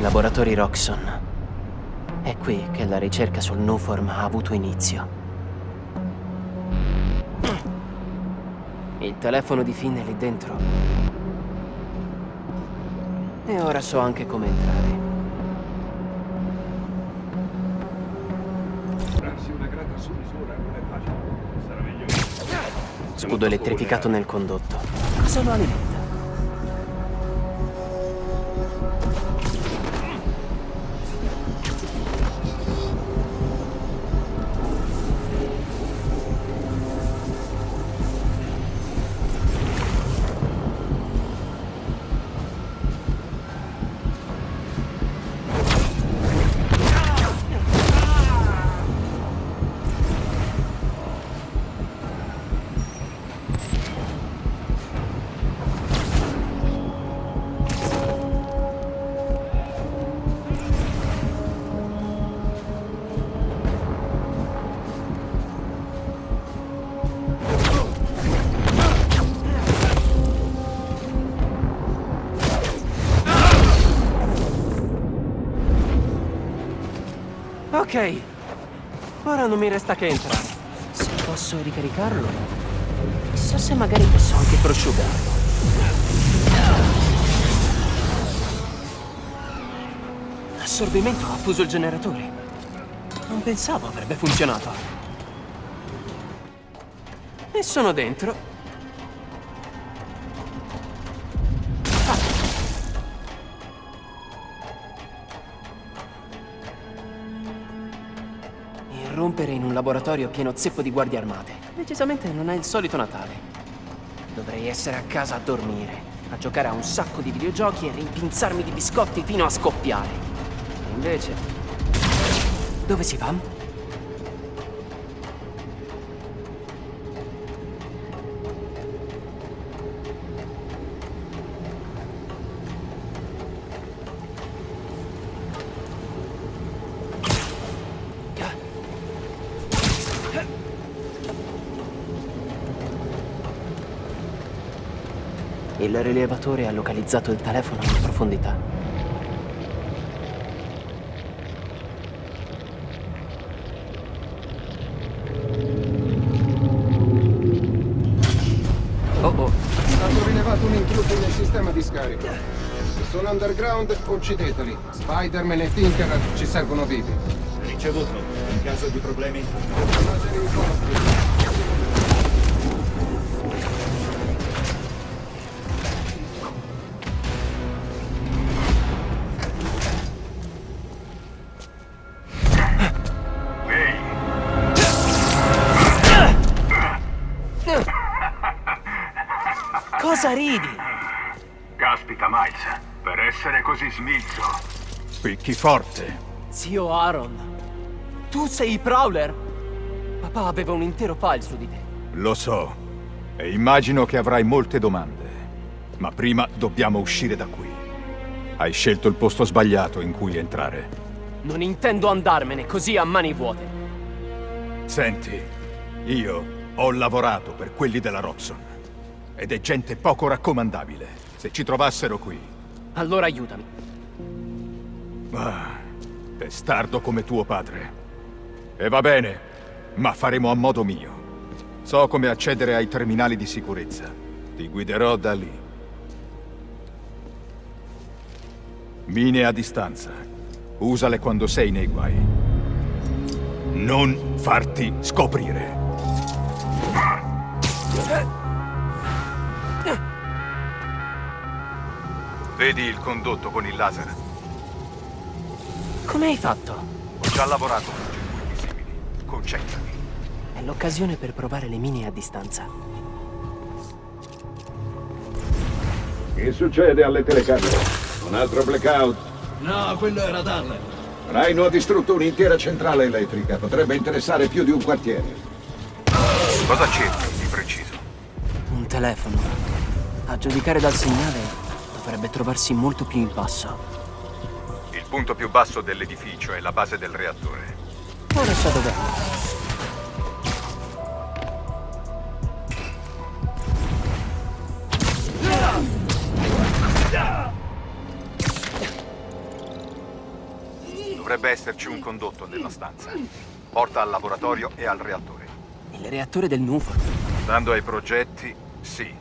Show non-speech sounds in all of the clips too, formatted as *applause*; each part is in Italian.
Laboratori Roxxon. È qui che la ricerca sul Nuform ha avuto inizio. Il telefono di Finn è lì dentro. E ora so anche come entrare. Scudo elettrificato nel condotto. Cosa lo Ok. Ora non mi resta che entrare. Se posso ricaricarlo? Chissà se magari posso anche prosciugarlo. Assorbimento ha fuso il generatore. Non pensavo avrebbe funzionato. E sono dentro. Irrompere in un laboratorio pieno zeppo di guardie armate. Decisamente non è il solito Natale. Dovrei essere a casa a dormire, a giocare a un sacco di videogiochi e rimpinzarmi di biscotti fino a scoppiare. E invece... Dove si va? Il rilevatore ha localizzato il telefono in profondità. Oh oh, Hanno rilevato un intruso nel sistema di scarica. Se sono underground, uccideteli. Spider-Man e Tinker ci servono vivi. Ricevuto. In caso di problemi. Cosa ridi? Caspita, Miles. Per essere così smilzo. Spicchi forte. Zio Aaron, tu sei il Prowler? Papà aveva un intero file su di te. Lo so. E immagino che avrai molte domande. Ma prima dobbiamo uscire da qui. Hai scelto il posto sbagliato in cui entrare. Non intendo andarmene così a mani vuote. Senti, io ho lavorato per quelli della Roxxon. Ed è gente poco raccomandabile. Se ci trovassero qui. Allora aiutami. Ah, testardo come tuo padre. E va bene, ma faremo a modo mio. So come accedere ai terminali di sicurezza. Ti guiderò da lì. Mine a distanza. Usale quando sei nei guai. Non farti scoprire. Vedi il condotto con il laser? Come hai fatto? Ho già lavorato con circuiti simili. Concentrati. È l'occasione per provare le mine a distanza. Che succede alle telecamere? Un altro blackout? No, quello era Darler. Rhino ha distrutto un'intera centrale elettrica. Potrebbe interessare più di un quartiere. Cosa cerchi di preciso? Un telefono. A giudicare dal segnale, dovrebbe trovarsi molto più in basso. Il punto più basso dell'edificio è la base del reattore. Ora so dov'è. Dovrebbe esserci un condotto nella stanza. Porta al laboratorio e al reattore. Il reattore del Nufor. Stando ai progetti, sì.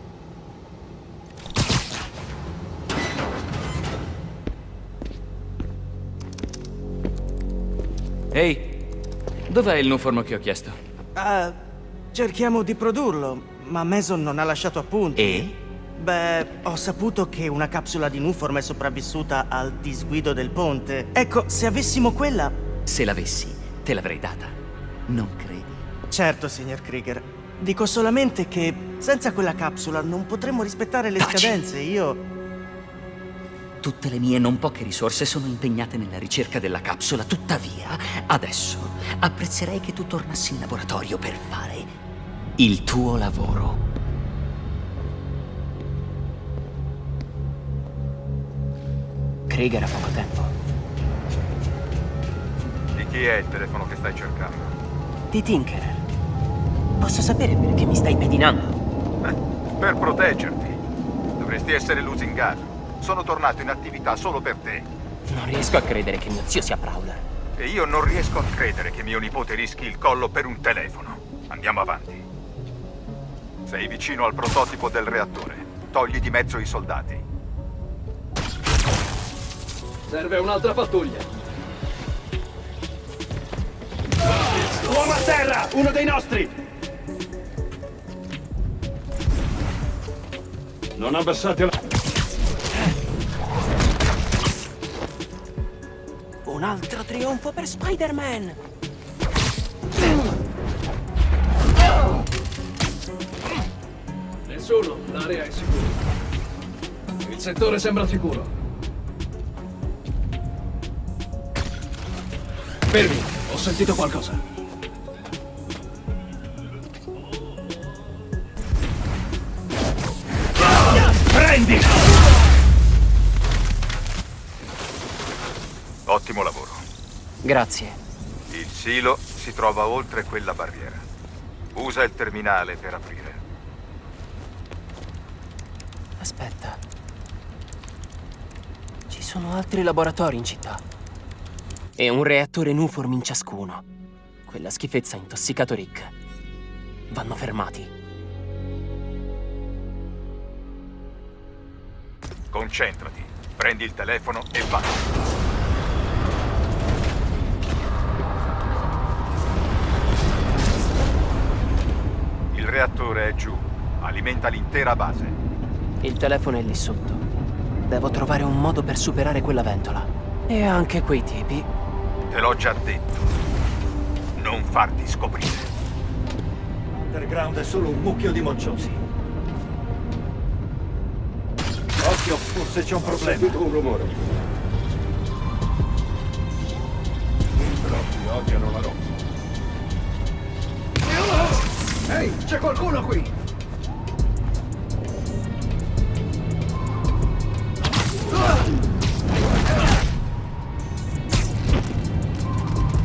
Ehi, dov'è il nuformo che ho chiesto? Ah, cerchiamo di produrlo, ma Mason non ha lasciato appunti. E? Beh, ho saputo che una capsula di Nuform è sopravvissuta al disguido del ponte. Ecco, se avessimo quella... Se l'avessi, te l'avrei data. Non credi? Certo, signor Krieger. Dico solamente che senza quella capsula non potremmo rispettare le Taci. scadenze. Io... Tutte le mie non poche risorse sono impegnate nella ricerca della capsula. Tuttavia, adesso apprezzerei che tu tornassi in laboratorio per fare il tuo lavoro. Krieger ha poco tempo. Di chi è il telefono che stai cercando? Di Tinkerer. Posso sapere perché mi stai pedinando? Eh, per proteggerti. Dovresti essere lusingato. Sono tornato in attività solo per te. Non riesco a credere che mio zio sia Prowler. E io non riesco a credere che mio nipote rischi il collo per un telefono. Andiamo avanti. Sei vicino al prototipo del reattore. Togli di mezzo i soldati. Serve un'altra pattuglia. Uomo a terra! Uno dei nostri! Non abbassate la... Un altro trionfo per Spider-Man! Nessuno, l'area è sicura. Il settore sembra sicuro. Fermi, ho sentito qualcosa. Grazie. Il silo si trova oltre quella barriera. Usa il terminale per aprire. Aspetta. Ci sono altri laboratori in città. E un reattore Nuform in ciascuno. Quella schifezza ha intossicato Rick. Vanno fermati. Concentrati. Prendi il telefono e vai. Reattore è giù. Alimenta l'intera base. Il telefono è lì sotto. Devo trovare un modo per superare quella ventola. E anche quei tipi. Te l'ho già detto. Non farti scoprire. Underground è solo un mucchio di mocciosi. Occhio, forse c'è un Ho problema. sentito un rumore. Troppi odiano la roba. Ehi, c'è qualcuno qui!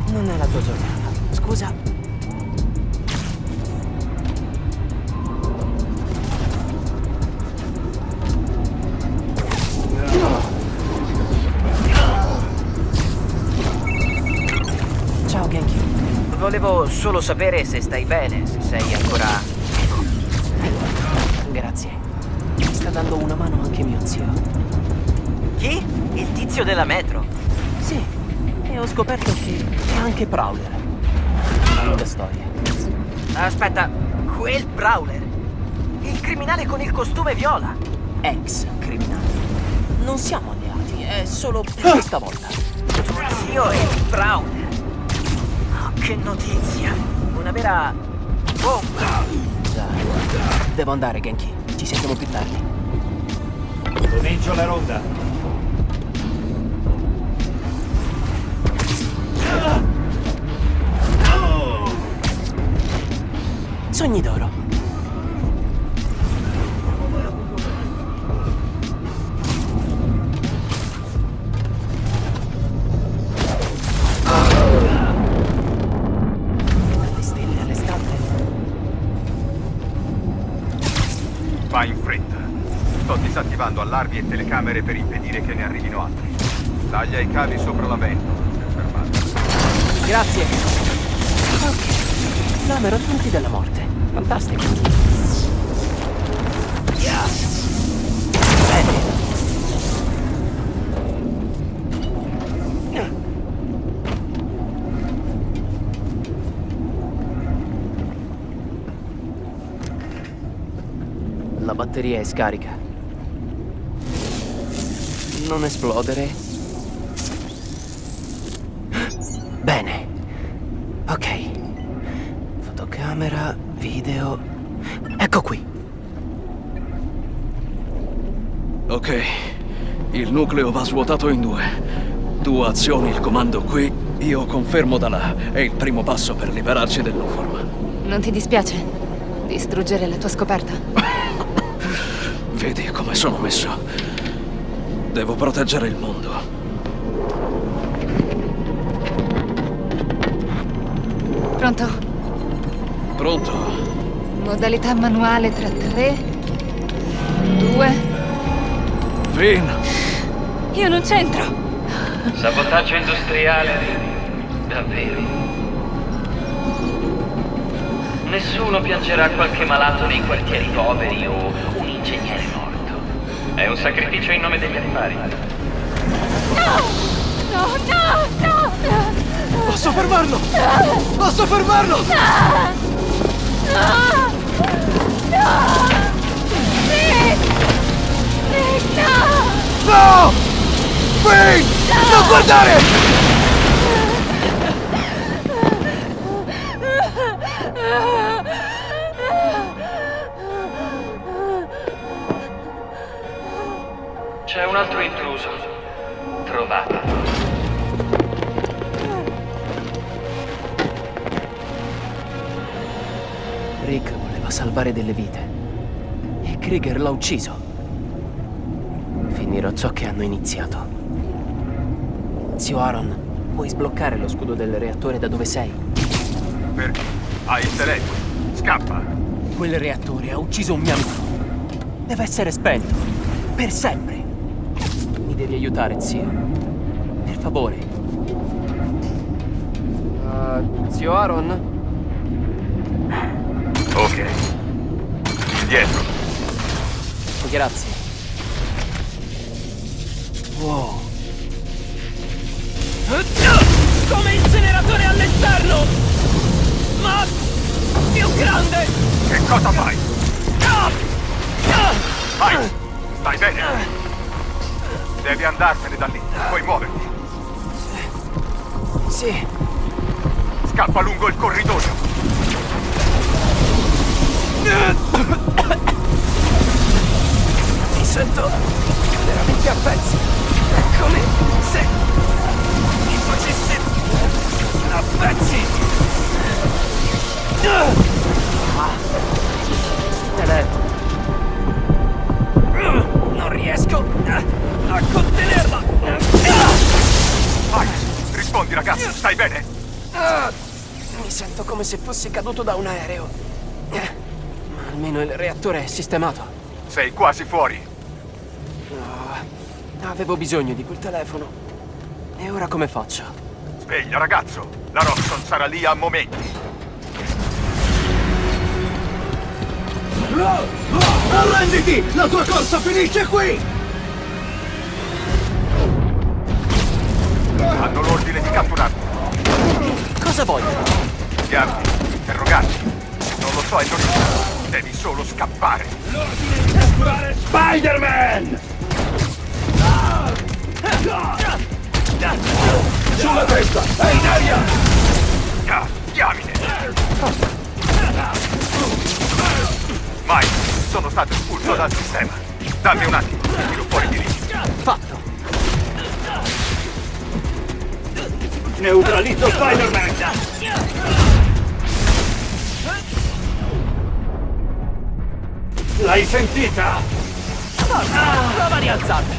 Non è la tua giornata. Scusa. Volevo solo sapere se stai bene, se sei ancora... Grazie. Mi sta dando una mano anche mio zio. Chi? Il tizio della metro? Sì. E ho scoperto che è anche Prowler. Lunga storia. Aspetta, quel Prowler? Il criminale con il costume viola? Ex criminale. Non siamo alleati, è solo per questa volta. Tuo zio è Prowler. Che notizia! Una vera bomba! Già. Devo andare, Genki. Ci sentiamo più tardi. Comincio la ronda. Sogni d'oro. Sto disattivando allarmi e telecamere per impedire che ne arrivino altri. Taglia i cavi sopra la fermarli. Grazie. Ok. Numero punti della morte. Fantastico. Bene. La batteria è scarica. Non esplodere. Bene. Ok. Fotocamera, video. Ecco qui. Ok. Il nucleo va svuotato in due. Tu azioni il comando qui, io confermo da là. È il primo passo per liberarci del Nuform. Non ti dispiace distruggere la tua scoperta? *laughs* Vedi come sono messo. Devo proteggere il mondo. Pronto? Pronto? Modalità manuale tra 3, 2... Finn! Io non c'entro! Sabotaggio industriale? Davvero? Nessuno piangerà qualche malato nei quartieri poveri o un ingegnere morto. È un sacrificio in nome degli affari. No! No, no, no! Posso fermarlo! Posso fermarlo! No! No! No! Sì! Sì, no! No! Finn! Non guardare! C'è un altro intruso. Trovato. Rick voleva salvare delle vite. E Krieger l'ha ucciso. Finirò ciò che hanno iniziato. Zio Aaron, puoi sbloccare lo scudo del reattore da dove sei? Perché? Hai il telefono. Scappa. Quel reattore ha ucciso un mio amico. Deve essere spento. Per sempre. Aiutare, zio. Per favore. Uh, zio Aaron? Ok. Indietro. Grazie. Wow. Come incineratore all'esterno! Ma più grande! Che cosa fai? Vai! Stai bene? Devi andartene da lì. Puoi muoverti. Sì. Scappa lungo il corridoio. Mi sento veramente a pezzi. È come se mi facesse a pezzi. Ah. Telefono. Non riesco a contenerla. Vai! Rispondi, ragazzo. Stai bene? Mi sento come se fossi caduto da un aereo. Eh, Ma almeno il reattore è sistemato. Sei quasi fuori. No, avevo bisogno di quel telefono. E ora come faccio? Sveglia, ragazzo. La Roxxon sarà lì a momenti. Arrenditi! La tua corsa finisce qui! Hanno l'ordine di catturarti. Cosa vogliono? Spiarti, interrogarti. Non lo so e non lo Devi solo scappare. Spider-Man! Sulla testa! È in aria! Ah, diamine! Mike, sono stato espulso dal sistema. Dammi un attimo, ti tiro fuori di lì. Neutralizzo Spider-Man! L'hai sentita? Prova a rialzarti.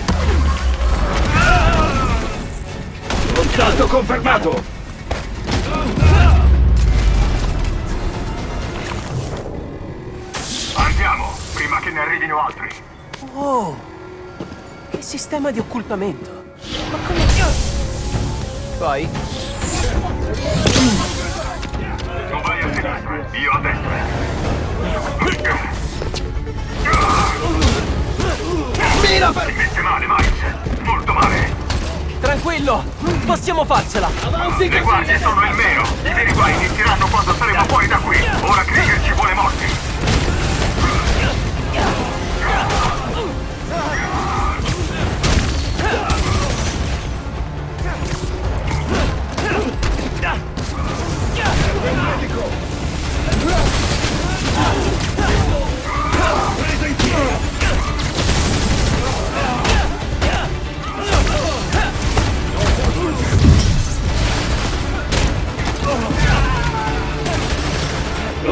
Contatto confermato! Andiamo, prima che ne arrivino altri. Oh, che sistema di occultamento. Ma come... Vai. Tu vai a sinistra, io a destra. Mira! Ti mette male, Miles. Molto male. Tranquillo! Possiamo farcela! Avanti Le guardie sono il meno. I veri guai inizieranno quando saremo fuori da qui. Ora Krieger ci vuole morti.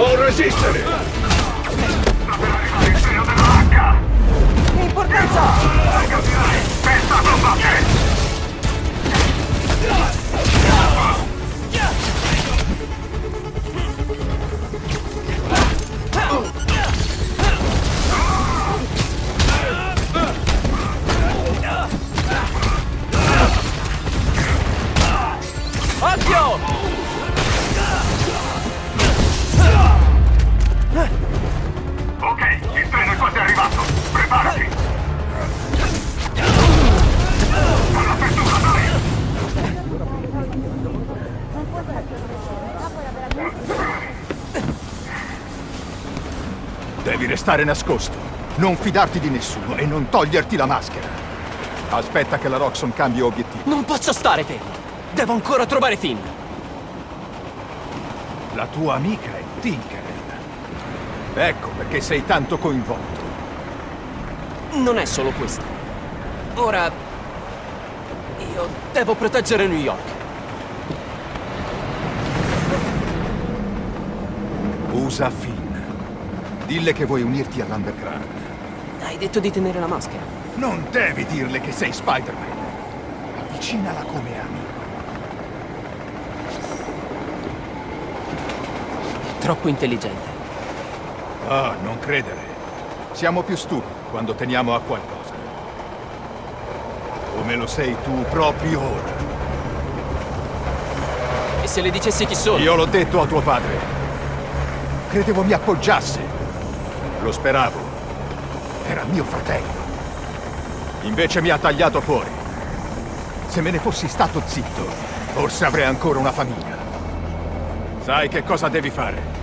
Non resistere! Importanza! Testa combatte! Occhio! Restare nascosto. Non fidarti di nessuno e non toglierti la maschera. Aspetta che la Roxxon cambi obiettivo. Non posso stare fermo! Devo ancora trovare Finn! La tua amica è Tinkerer. Ecco perché sei tanto coinvolto. Non è solo questo. Ora... Io devo proteggere New York. Usa Finn. Dille che vuoi unirti all'Underground. Hai detto di tenere la maschera. Non devi dirle che sei Spider-Man. Avvicinala come amico. Troppo intelligente. Ah, non credere. Siamo più stupidi quando teniamo a qualcosa. Come lo sei tu proprio ora. E se le dicessi chi sono? Io l'ho detto a tuo padre. Credevo mi appoggiasse. Lo speravo. Era mio fratello. Invece mi ha tagliato fuori. Se me ne fossi stato zitto, forse avrei ancora una famiglia. Sai che cosa devi fare?